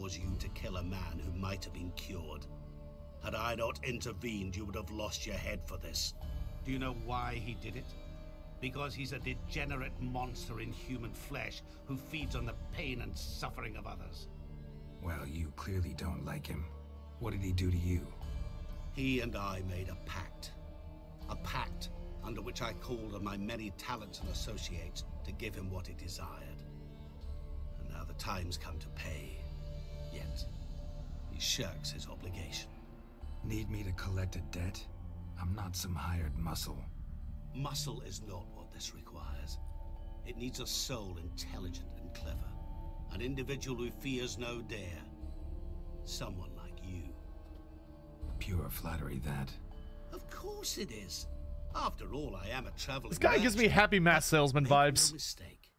cause you to kill a man who might have been cured. Had I not intervened, you would have lost your head for this. Do you know why he did it? Because he's a degenerate monster in human flesh who feeds on the pain and suffering of others. Well, you clearly don't like him. What did he do to you? He and I made a pact. A pact under which I called on my many talents and associates to give him what he desired. And now the time's come to pay. Yet, he shirks his obligation. Need me to collect a debt? I'm not some hired muscle. Muscle is not what this requires. It needs a soul intelligent and clever. An individual who fears no dare. Someone like you. Pure flattery, that. Of course it is. After all, I am a traveling. This guy gives me happy mass salesman Make vibes. No mistake.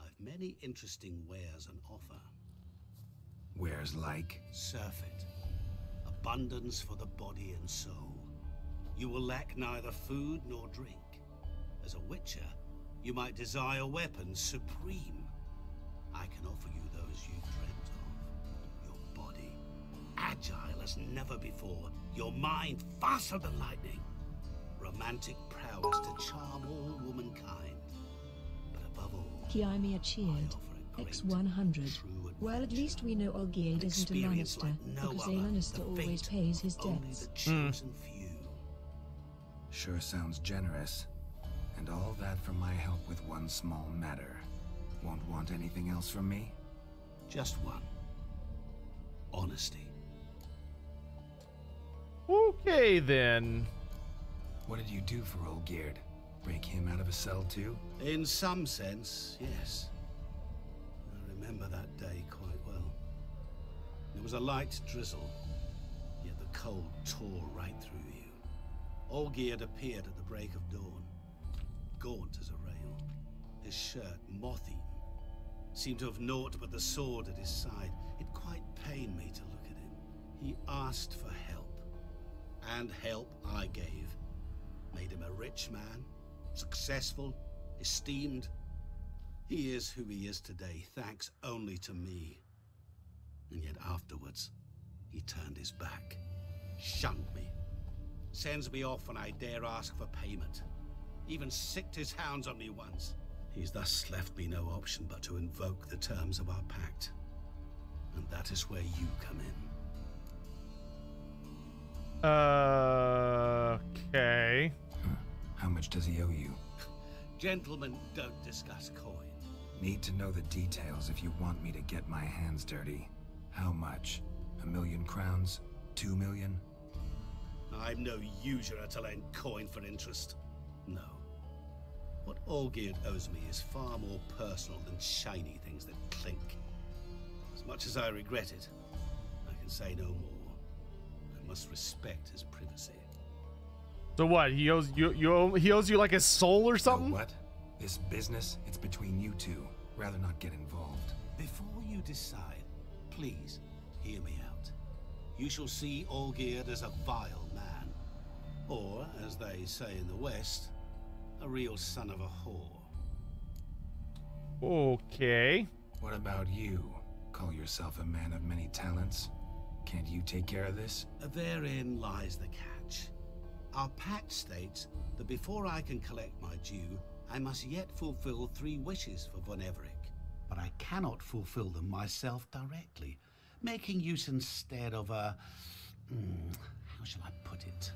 I've many interesting wares on offer. Wares like? Surfeit. Abundance for the body and soul. You will lack neither food nor drink. As a witcher, you might desire weapons supreme. I can offer you those you dreamt of. Your body, agile as never before. Your mind, faster than lightning. Romantic prowess to charm all womankind. But above all, Kiamia cheered. X100. Well, at least we know Olgierd isn't a experience Lannister, like no because a other. Lannister The always pays his debts. the hmm. few. Sure sounds generous. And all that for my help with one small matter. Won't want anything else from me? Just one. Honesty. Okay, then. What did you do for Olgierd? Break him out of a cell too? In some sense, yes. Remember that day quite well. It was a light drizzle, yet the cold tore right through you. Olgierd appeared at the break of dawn, gaunt as a rail, his shirt moth-eaten. Seemed to have naught but the sword at his side. It quite pained me to look at him. He asked for help, and help I gave. Made him a rich man, successful, esteemed. He is who he is today, thanks only to me. And yet afterwards, he turned his back, shunned me, sends me off when I dare ask for payment. Even sicked his hounds on me once. He's thus left me no option but to invoke the terms of our pact. And that is where you come in. Uh, okay. How much does he owe you? Gentlemen don't discuss coin. Need to know the details if you want me to get my hands dirty. How much? A million crowns? Two million? I'm no usurer to lend coin for interest. No. What Olgierd owes me is far more personal than shiny things that clink. As much as I regret it, I can say no more. I must respect his privacy. So what? He owes you. You owe, he owes you like his soul or Know something. what? This business, it's between you two. Rather not get involved. Before you decide, please hear me out. You shall see Olgierd as a vile man. Or, as they say in the West, a real son of a whore. Okay. What about you? Call yourself a man of many talents? Can't you take care of this? Therein lies the catch. Our pact states that before I can collect my due, I must yet fulfill three wishes for Von Everec. But I cannot fulfill them myself directly, making use instead of a. hmm, how shall I put it?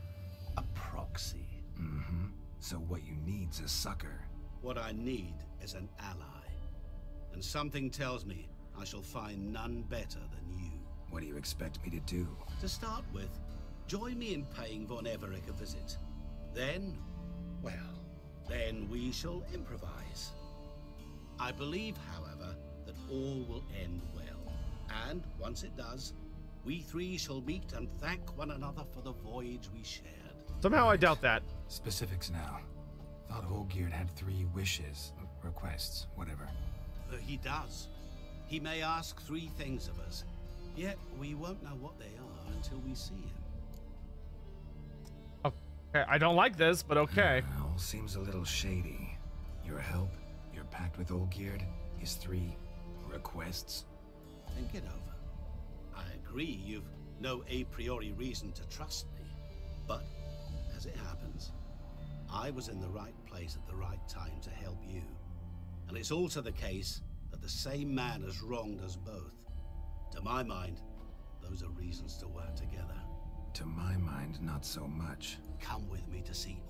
A proxy. Mm-hmm. So what you need's a sucker. What I need is an ally. And something tells me I shall find none better than you. What do you expect me to do? To start with, join me in paying Von Everec a visit. Then, well, then we shall improvise. I believe, however, that all will end well. And once it does, we three shall meet and thank one another for the voyage we shared. Somehow I doubt that. Specifics now. Thought Olgierd had three wishes, requests, whatever. Uh, he does. He may ask three things of us, yet we won't know what they are until we see him. Okay, I don't like this, but okay. Seems a little shady. Your help, your pact with Olgierd, his three requests. Think it over. I agree you've no a priori reason to trust me. But, as it happens, I was in the right place at the right time to help you. And it's also the case that the same man has wronged us both. To my mind, those are reasons to work together. To my mind, not so much. Come with me to see.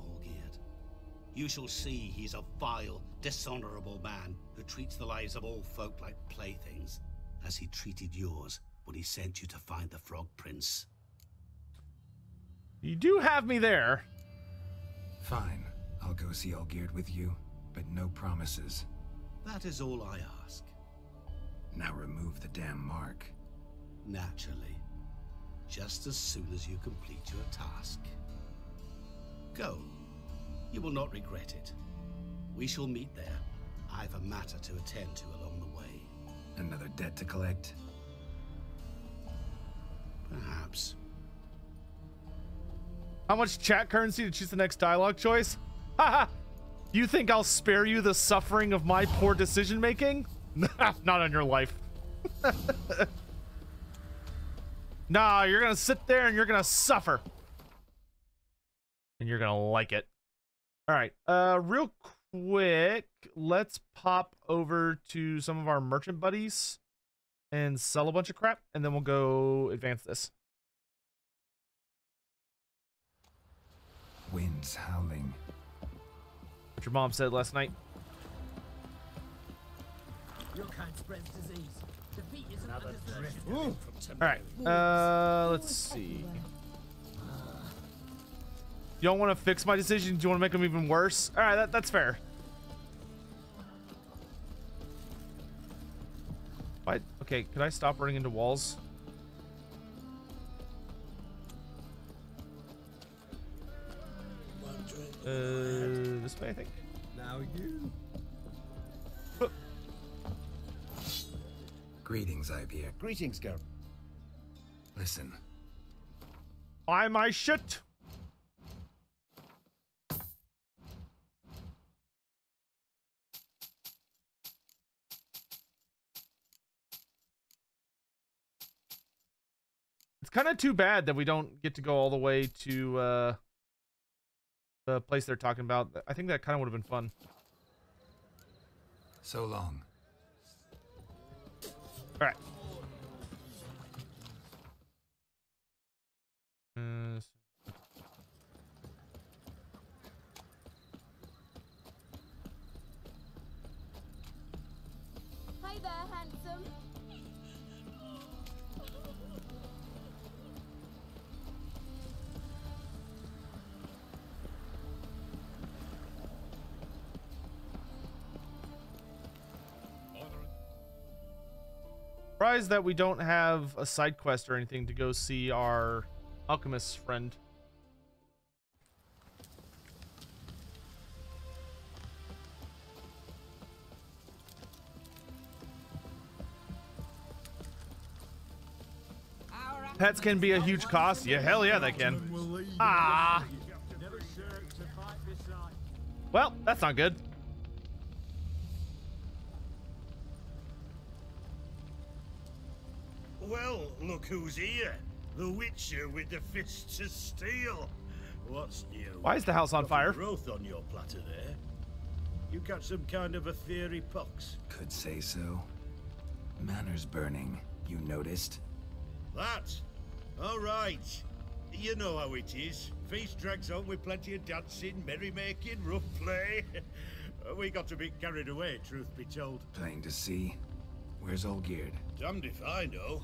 You shall see he's a vile, dishonorable man who treats the lives of all folk like playthings, as he treated yours when he sent you to find the Frog Prince. You do have me there. Fine. I'll go see Olgierd with you, but no promises. That is all I ask. Now remove the damn mark. Naturally. Just as soon as you complete your task. Go. You will not regret it. We shall meet there. I've a matter to attend to along the way. Another debt to collect? Perhaps. How much chat currency to choose the next dialogue choice? Haha! you think I'll spare you the suffering of my poor decision making? Not on your life. nah, you're gonna sit there and you're gonna suffer. And you're gonna like it. Alright, uh, real quick, let's pop over to some of our merchant buddies and sell a bunch of crap, and then we'll go advance this. Winds howling. What your mom said last night. Your kind spreads disease. Defeat isn't a desertion. All right. Uh, let's see. You don't want to fix my decision? Do you want to make them even worse? All right, that, that's fair. Why? Okay, could I stop running into walls? Uh, this way, I think. Now you. Greetings, Ivier. Greetings, Geralt. Listen, Buy my shit. It's kind of too bad that we don't get to go all the way to uh, the place they're talking about. I think that kind of would have been fun. so long. All right. Surprised that we don't have a side quest or anything to go see our alchemist friend. Pets can be a huge cost. Yeah, hell yeah, they can. Ah. Well, that's not good. Look who's here. The Witcher with the fists of steel. What's new? Why is the house on Got fire? Growth on your platter there. You got some kind of a theory pox. Could say so. Manor's burning. You noticed? That? All right. You know how it is. Feast drags on with plenty of dancing, merrymaking, rough play. we got a bit carried away, truth be told. Plain to see. Where's Olgierd? Damned if I know.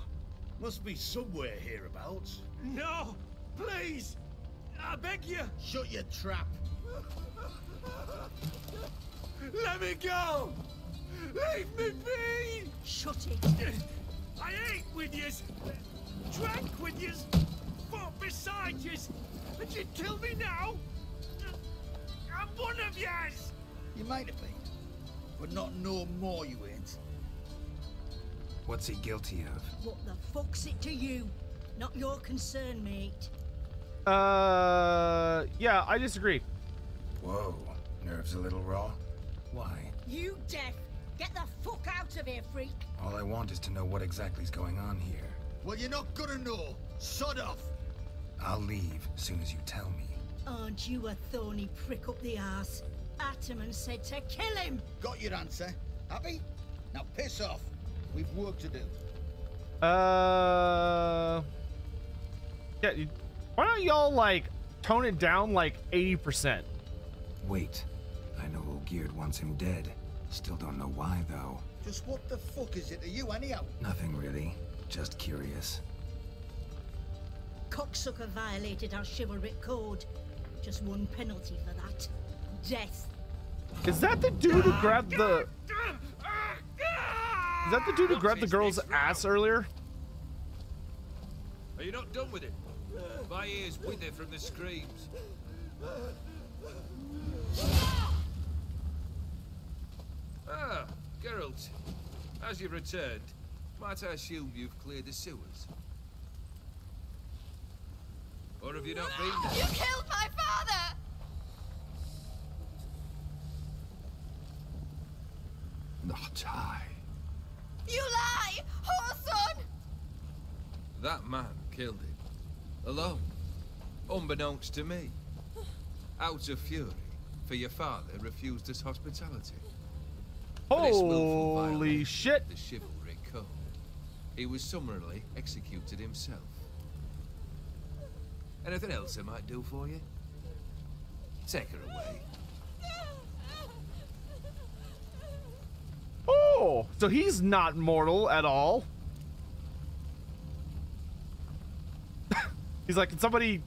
Must be somewhere hereabouts. No! Please! I beg you! Shut your trap! Let me go! Leave me be! Shut it. I ate with yous! Drank with yous! Fought beside yous! And you kill me now? I'm one of yous! You might have been, but not no more you ain't. What's he guilty of? What the fuck's it to you? Not your concern, mate. Uh, yeah, I disagree. Whoa. Nerves a little raw? Why? You deaf! Get the fuck out of here, freak! All I want is to know what exactly's going on here. Well, you're not gonna know. Shut off. I'll leave soon as you tell me. Aren't you a thorny prick up the ass? Ataman said to kill him! Got your answer. Happy? Now piss off. We've work to do. Uh, yeah. You, why don't y'all like tone it down like eighty percent? Wait. I know Olgierd wants him dead. Still don't know why, though. Just what the fuck is it to you, anyhow? Nothing really. Just curious. Cocksucker violated our chivalric code. Just one penalty for that. Death. Is that the dude who grabbed the? Is that the dude who grabbed the girl's ass earlier? Are you not done with it? My ears wither from the screams. Ah, Geralt. As you've returned, might I assume you've cleared the sewers? Or have you not been there? You killed my father! Not I. You lie! Whoreson! That man killed him. Alone. Unbeknownst to me. Out of fury, for your father refused us hospitality. For this willful Holy shit! The chivalry code. He was summarily executed himself. Anything else I might do for you? Take her away. Oh, so he's not mortal at all. he's like, can somebody?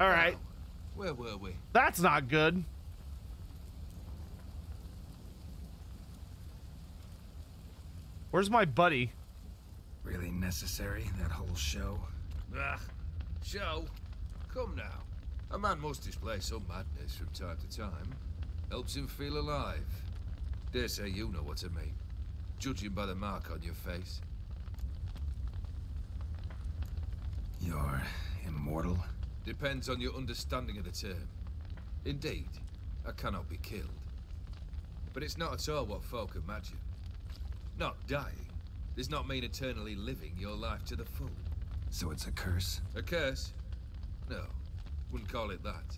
All right, Now, where were we? that's not good. Where's my buddy? Really necessary, that whole show? Ah, show. Come now. A man must display some madness from time to time. Helps him feel alive. Dare say you know what I mean. Judging by the mark on your face. You're immortal? Depends on your understanding of the term. Indeed, I cannot be killed. But it's not at all what folk imagine. Not dying does not mean eternally living your life to the full. So it's a curse? A curse? No, wouldn't call it that.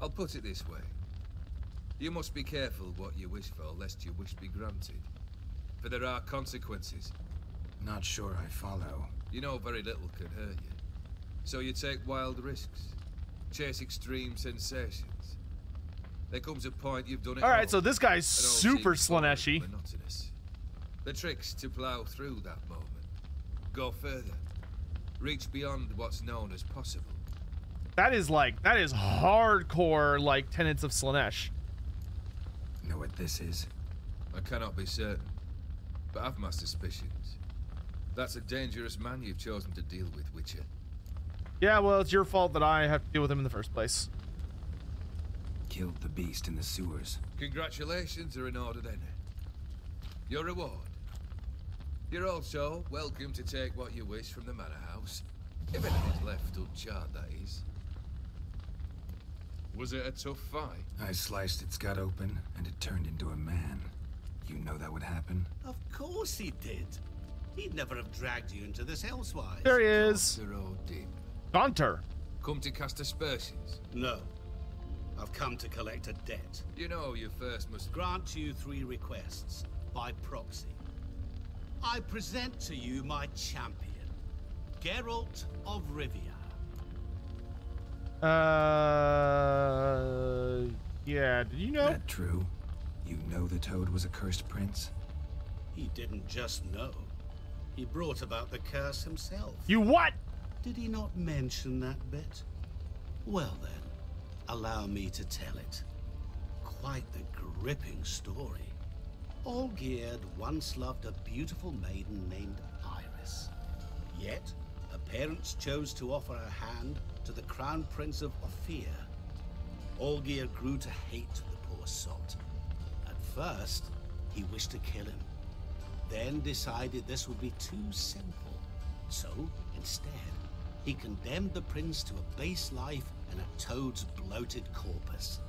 I'll put it this way. You must be careful what you wish for, lest your wish be granted. For there are consequences. Not sure I follow. You know very little can hurt you. So you take wild risks. Chase extreme sensations. There comes a point you've done it All right, so this guy's super seems boring and Slaaneshi. Monotonous. The trick's to plow through that moment. Go further. Reach beyond what's known as possible. That is like that is hardcore like tenets of Slaanesh. Know what this is? I cannot be certain, but I've my suspicions. That's a dangerous man you've chosen to deal with, Witcher. Yeah, well, it's your fault that I have to deal with him in the first place. Killed the beast in the sewers. Congratulations are in order then. Your reward. You're also welcome to take what you wish from the manor house. If anything's left uncharred, that is. Was it a tough fight? I sliced its gut open, and it turned into a man. You know that would happen? Of course he did. He'd never have dragged you into this elsewise. There he is. Sir O'Dimm. Gaunter. Come to cast aspersions. No. I've come to collect a debt. You know you first must Grant you three requests by proxy. I present to you my champion, Geralt of Rivia. Uh, yeah. Did you know? That true? You know the Toad was a cursed prince? He didn't just know. He brought about the curse himself. You what? Did he not mention that bit? Well then, allow me to tell it. Quite the gripping story. Olgierd once loved a beautiful maiden named Iris. Yet, her parents chose to offer her hand to the Crown Prince of Ofier. Olgierd grew to hate the poor sot. At first, he wished to kill him. Then decided this would be too simple. So, instead, he condemned the prince to a base life and a toad's bloated corpus.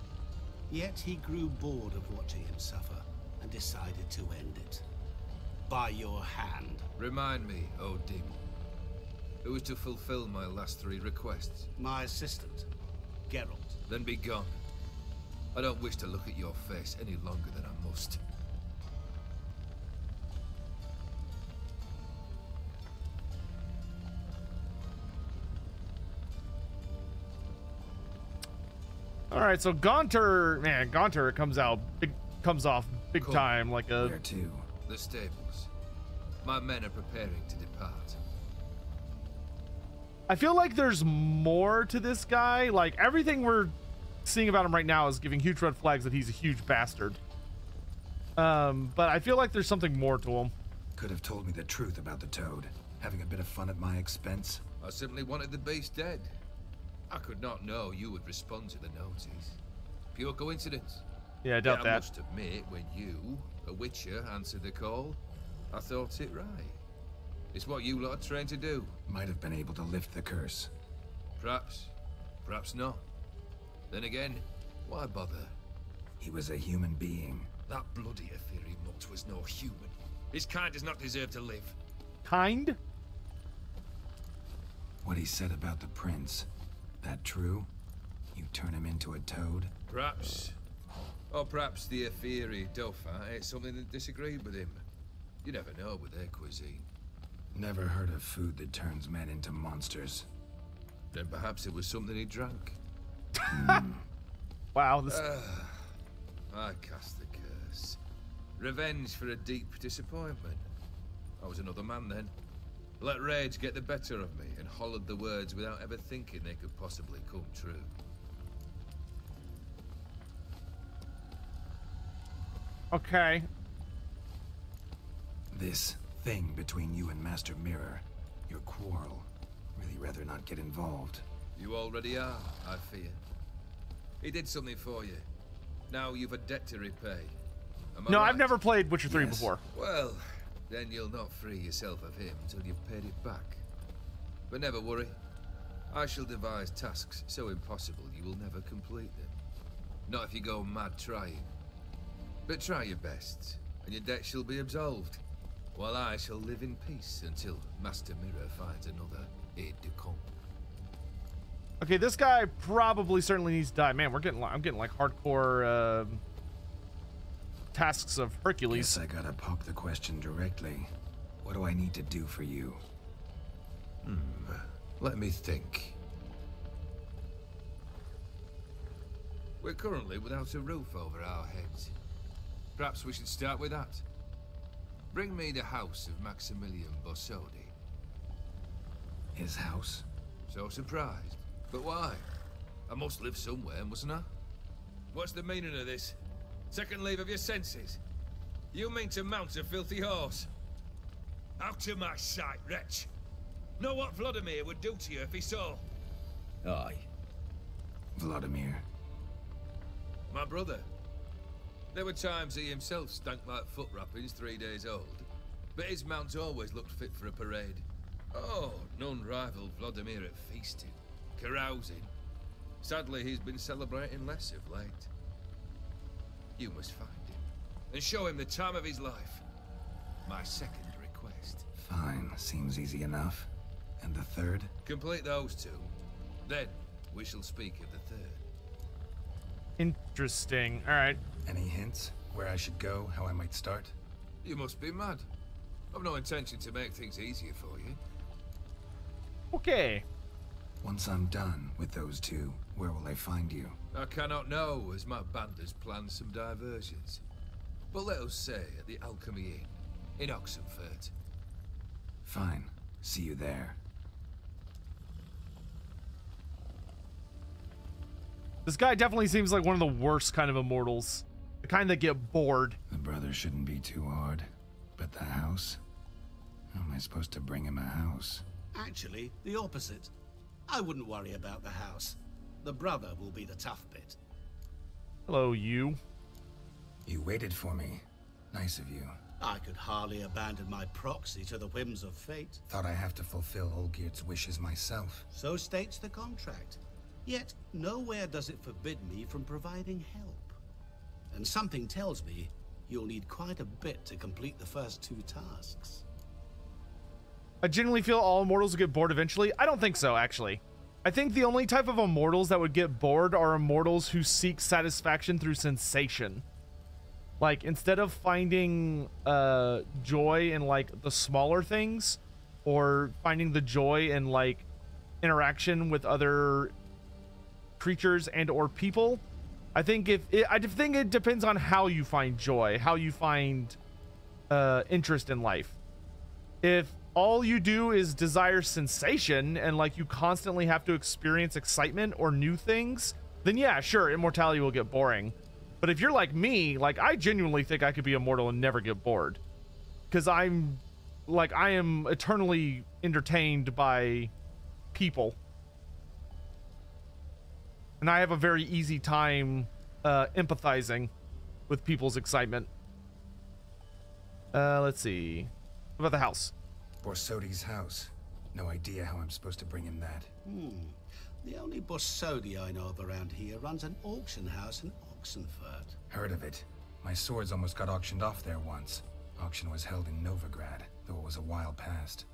Yet he grew bored of watching him suffer and decided to end it. by your hand. Remind me, O'Dimm. Who is to fulfill my last three requests? My assistant, Geralt. Then be gone. I don't wish to look at your face any longer than I must. All right, so Gaunter, man, Gaunter comes out big, comes off big Cool. time like a. Where to? The stables. My men are preparing to depart. I feel like there's more to this guy. Like everything we're seeing about him right now is giving huge red flags that he's a huge bastard. Um, but I feel like there's something more to him. Could have told me the truth about the toad. Having a bit of fun at my expense. I simply wanted the beast dead. I could not know you would respond to the notice. Pure coincidence. Yeah, I doubt Yet that. I must admit, when you, a witcher, answered the call, I thought it right. It's what you lot are trained to do. Might have been able to lift the curse. Perhaps. Perhaps not. Then again, why bother? He was a human being. That bloody Ofieri Mutt was no human. His kind does not deserve to live. Kind? What he said about the prince. That true? You turn him into a toad? Perhaps. Or perhaps the Ofieri Dauphin ate something that disagreed with him. You never know with their cuisine. Never heard of food that turns men into monsters. Then perhaps it was something he drank. Hmm. Wow, this ah, I cast the curse. Revenge for a deep disappointment. I was another man then. Let rage get the better of me and hollered the words without ever thinking they could possibly come true. okay. This thing between you and Master Mirror, your quarrel, really rather not get involved. You already are, I fear. He did something for you. Now you've a debt to repay. Am I No, right? I've never played Witcher 3 Yes. before. Well, then you'll not free yourself of him until you've paid it back. But never worry. I shall devise tasks so impossible you will never complete them. Not if you go mad trying. But try your best, and your debt shall be absolved. While I shall live in peace until Master Mirror finds another aide-de-camp. Okay, this guy probably certainly needs to die. Man, we're getting like, I'm getting like hardcore um tasks of Hercules. Guess I gotta pop the question directly. What do I need to do for you? Hmm. Let me think. We're currently without a roof over our heads. Perhaps we should start with that. Bring me the house of Maximilian Borsodi. His house? So surprised. But why? I must live somewhere, mustn't I? What's the meaning of this? Second leave of your senses? You mean to mount a filthy horse? Out of my sight, wretch! Know what Vladimir would do to you if he saw? Aye. Vladimir. My brother. There were times he himself stank like foot wrappings three days old, but his mount always looked fit for a parade. Oh, none rivaled Vladimir at feasting, carousing. Sadly, he's been celebrating less of late. You must find him, and show him the time of his life. My second request. Fine, seems easy enough. And the third? Complete those two. Then, we shall speak of the third. Interesting. All right. Any hints? Where I should go? How I might start? You must be mad. I've no intention to make things easier for you. Okay. Once I'm done with those two, where will I find you? I cannot know, as my band has planned some diversions. But let us say at the Alchemy Inn, in Oxenfurt. Fine. See you there. This guy definitely seems like one of the worst kind of immortals. The kind that get bored. The brother shouldn't be too hard. But the house? How am I supposed to bring him a house? Actually, the opposite. I wouldn't worry about the house. The brother will be the tough bit. Hello, you. You waited for me. Nice of you. I could hardly abandon my proxy to the whims of fate. Thought I have to fulfill Olgierd's wishes myself. So states the contract. Yet, nowhere does it forbid me from providing help. And something tells me you'll need quite a bit to complete the first two tasks. I genuinely feel all immortals will get bored eventually. I don't think so, actually. I think the only type of immortals that would get bored are immortals who seek satisfaction through sensation. Like, instead of finding uh, joy in, like, the smaller things, or finding the joy in, like, interaction with other creatures and or people, I think if it, I think it depends on how you find joy, how you find uh, interest in life. If all you do is desire sensation and like you constantly have to experience excitement or new things, then yeah, sure, immortality will get boring. But if you're like me, like I genuinely think I could be immortal and never get bored. Cuz I'm like I am eternally entertained by people. And I have a very easy time uh empathizing with people's excitement. Uh let's see. What about the house? Borsodi's house. No idea how I'm supposed to bring him that. Hmm. The only Borsodi I know of around here runs an auction house in Oxenfurt. Heard of it. My swords almost got auctioned off there once. Auction was held in Novigrad, though it was a while past.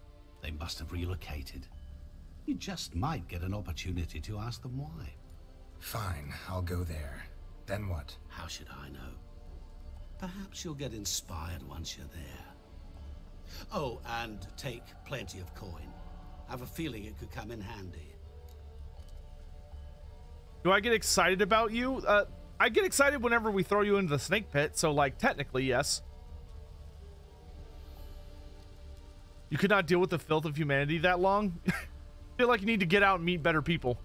They must have relocated. You just might get an opportunity to ask them why. Fine, I'll go there. Then what? How should I know? Perhaps you'll get inspired once you're there. Oh, and take plenty of coin. I have a feeling it could come in handy. Do I get excited about you? Uh, I get excited whenever we throw you into the snake pit, so like technically, yes. You could not deal with the filth of humanity that long? feel like you need to get out and meet better people.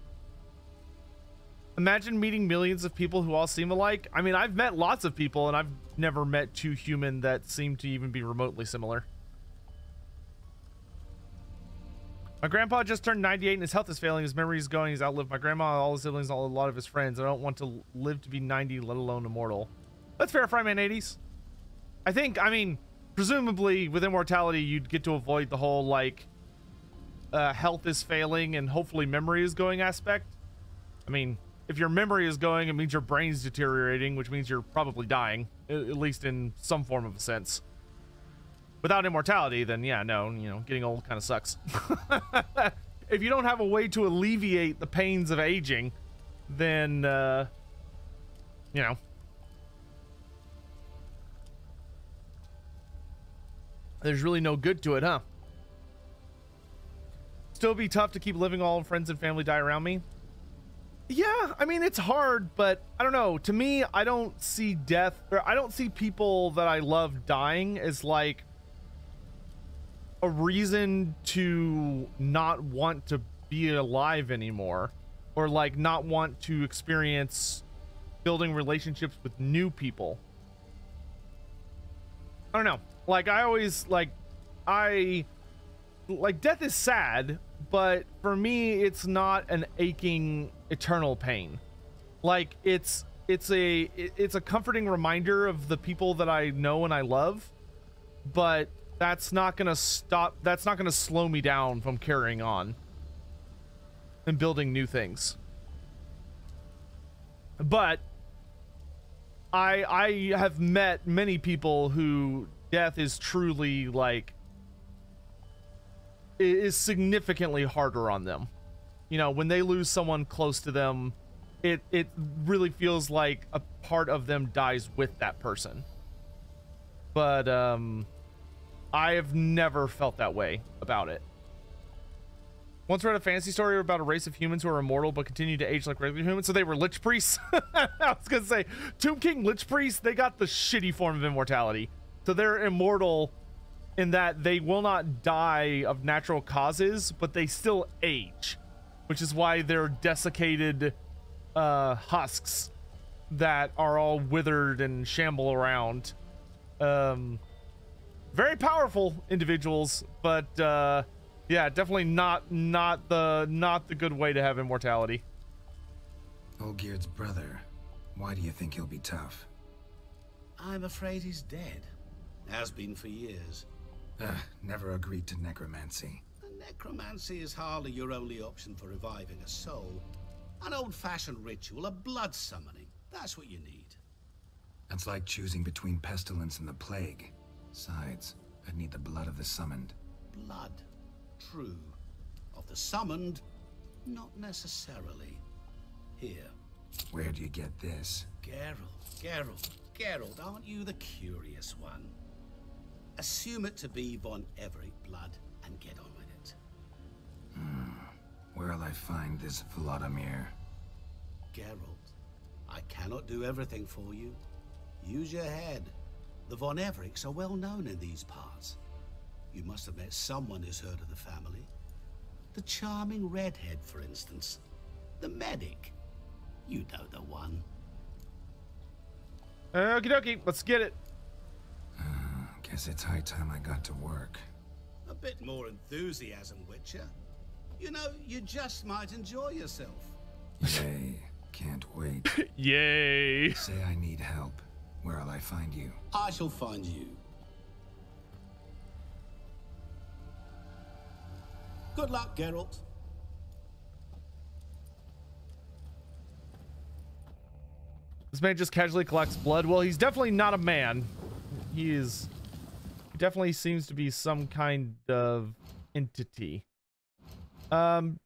Imagine meeting millions of people who all seem alike. I mean, I've met lots of people and I've never met two human that seem to even be remotely similar. My grandpa just turned 98 and his health is failing. His memory is going. He's outlived my grandma, all his siblings, all, a lot of his friends. I don't want to live to be 90, let alone immortal. That's fair, Fryman 80s. I think, I mean, presumably with immortality, you'd get to avoid the whole, like, uh, health is failing and hopefully memory is going aspect. I mean, if your memory is going, it means your brain's deteriorating, which means you're probably dying, at least in some form of a sense without immortality, then yeah, no, you know, getting old kind of sucks. if you don't have a way to alleviate the pains of aging, then, uh, you know. There's really no good to it, huh? Still be tough to keep living all friends and family die around me. Yeah, I mean, it's hard, but I don't know. To me, I don't see death, or I don't see people that I love dying as like a reason to not want to be alive anymore or like not want to experience building relationships with new people. I don't know. Like I always like I like death is sad, but for me it's not an aching eternal pain. Like it's it's a it's a comforting reminder of the people that I know and I love, but that's not gonna stop that's not gonna slow me down from carrying on and building new things but i i have met many people who death is truly like is significantly harder on them you know when they lose someone close to them it it really feels like a part of them dies with that person but um I have never felt that way about it. Once read a fantasy story about a race of humans who are immortal but continue to age like regular humans. So they were Lich Priests. I was going to say, Tomb King Lich Priests, they got the shitty form of immortality. So they're immortal in that they will not die of natural causes, but they still age. Which is why they're desiccated uh, husks that are all withered and shamble around. Um, very powerful individuals, but uh, yeah, definitely not not the not the good way to have immortality. Olgierd's brother. Why do you think he'll be tough? I'm afraid he's dead. Has been for years. Uh, never agreed to necromancy. Necromancy is hardly your only option for reviving a soul. An old-fashioned ritual, a blood summoning. That's what you need. That's like choosing between pestilence and the plague. Besides, I'd need the blood of the summoned. Blood. True. Of the summoned, not necessarily. Here. Where do you get this? Geralt, Geralt, Geralt, aren't you the curious one? Assume it to be Von Everec blood and get on find this Vladimir? Geralt, I cannot do everything for you. Use your head. The Von Everecs are well known in these parts. You must have met someone who's heard of the family. The charming redhead, for instance. The medic. You know the one. Okie dokie, let's get it. Uh, guess it's high time I got to work. A bit more enthusiasm, Witcher. You know, you just might enjoy yourself. Yay. Can't wait. Yay. Say I need help. Where'll I find you? I shall find you. Good luck, Geralt. This man just casually collects blood. Well, he's definitely not a man. He is... He definitely seems to be some kind of entity. Um...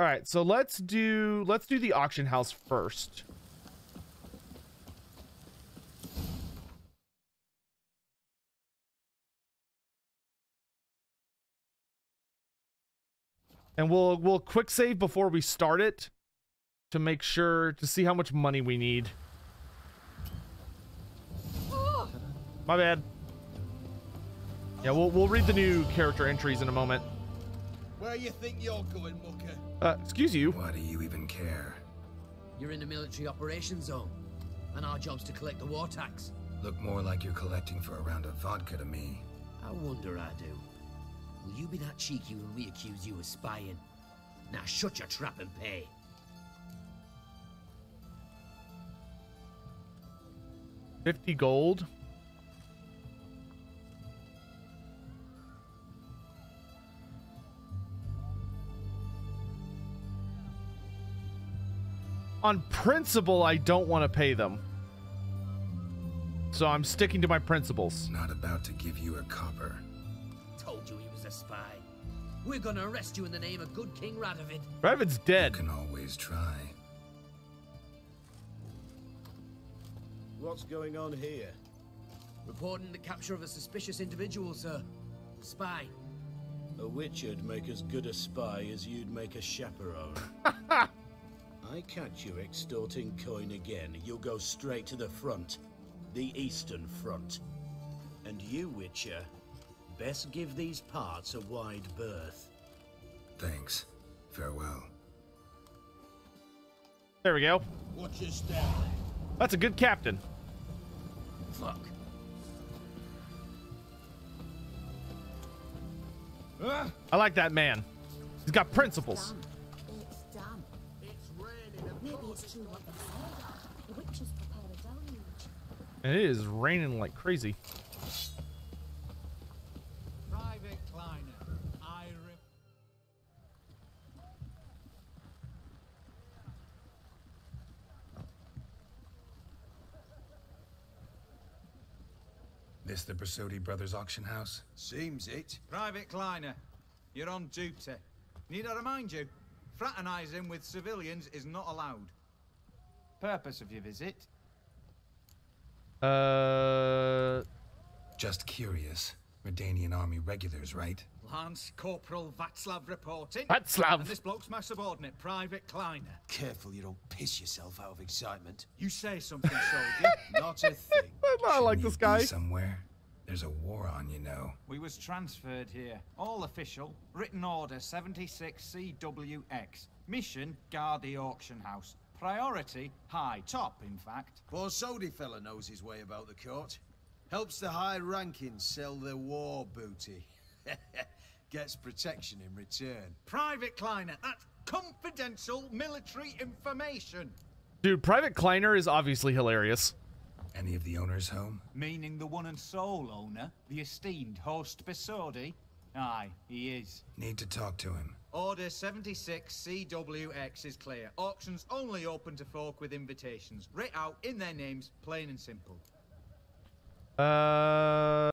Alright, so let's do... Let's do the auction house first. And we'll we'll quick save before we start it to make sure to see how much money we need. My bad. Yeah, we'll we'll read the new character entries in a moment. Where you think you're going, Mucker? Uh, excuse you. Why do you even care? You're in the military operations zone, and our job's to collect the war tax. Look more like you're collecting for a round of vodka to me. I wonder I do. Will you be that cheeky when we accuse you of spying? Now shut your trap and pay. Fifty gold. On principle, I don't want to pay them. So I'm sticking to my principles. Not about to give you a copper. Told you he was a spy. We're gonna arrest you in the name of good King Radovid. Radovid's dead. You can always try. What's going on here? Reporting the capture of a suspicious individual, sir. A Spy. A witcher'd make as good a spy as you'd make a chaperone. I catch you extorting coin again, you'll go straight to the front. The Eastern Front. And you, Witcher, best give these parts a wide berth. Thanks. Farewell. There we go. Watch your step. That's a good captain. Fuck. I like that man. He's got principles. It's true what they say. The witches prepare a deluge. And it is raining like crazy. Private Kleiner, I rem This the Borsodi Brothers auction house? Seems it. Private Kleiner, you're on duty. Need I remind you, fraternizing with civilians is not allowed. Purpose of your visit? Uh, Just curious. Redanian army regulars, right? Lance Corporal Vatslav reporting. Vatslav. And this bloke's my subordinate, Private Kleiner. Careful you don't piss yourself out of excitement. You say something, soldier. Not a thing. I like Shouldn't this guy. be somewhere. There's a war on, you know. we was transferred here. All official. Written order 76 CWX. Mission, guard the auction house. Priority, high top, in fact. Borsodi fella knows his way about the court. Helps the high rankings sell their war booty. Gets protection in return. Private Kleiner, that's confidential military information. dude, Private Kleiner is obviously hilarious. Any of the owners home? Meaning the one and sole owner, the esteemed host Borsodi? Aye, he is. Need to talk to him. Order 76 CWX is clear. Auctions only open to folk with invitations. Writ out in their names, plain and simple. Uh,